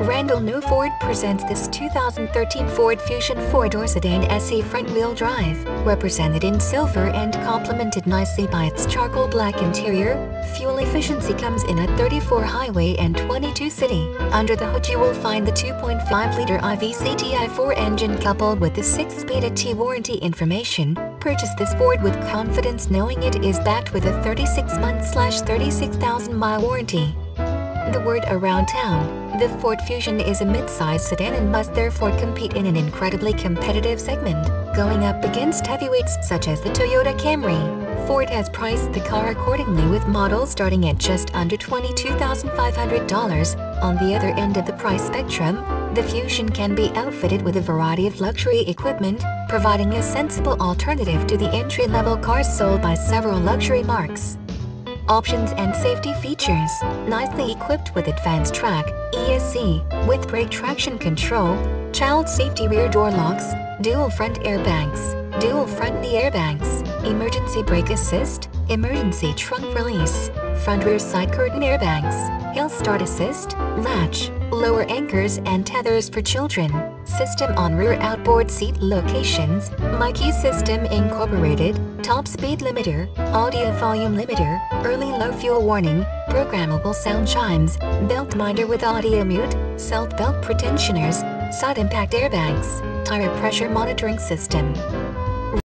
Randall Noe Ford presents this 2013 Ford Fusion 4-door sedan SE front-wheel drive, represented in silver and complemented nicely by its charcoal black interior. Fuel efficiency comes in at 34 highway and 22 city. Under the hood you will find the 2.5-liter I-VCT I4 engine coupled with the 6-speed AT warranty information. Purchase this Ford with confidence knowing it is backed with a 36-month slash 36,000-mile warranty. The word around town, the Ford Fusion is a mid-size sedan and must therefore compete in an incredibly competitive segment, going up against heavyweights such as the Toyota Camry. Ford has priced the car accordingly with models starting at just under $22,500. On the other end of the price spectrum, the Fusion can be outfitted with a variety of luxury equipment, providing a sensible alternative to the entry-level cars sold by several luxury marques options and safety features. Nicely equipped with AdvanceTrac, ESC, with brake traction control, child safety rear door locks, dual front airbags, dual front knee airbags, emergency brake assist, emergency trunk release, front rear side curtain airbags, hill start assist, latch, lower anchors and tethers for children, system on rear outboard seat locations, MyKey system incorporated, top speed limiter, audio volume limiter, early low fuel warning, programmable sound chimes, Beltminder with audio mute, self belt pretensioners, side impact airbags, tire pressure monitoring system.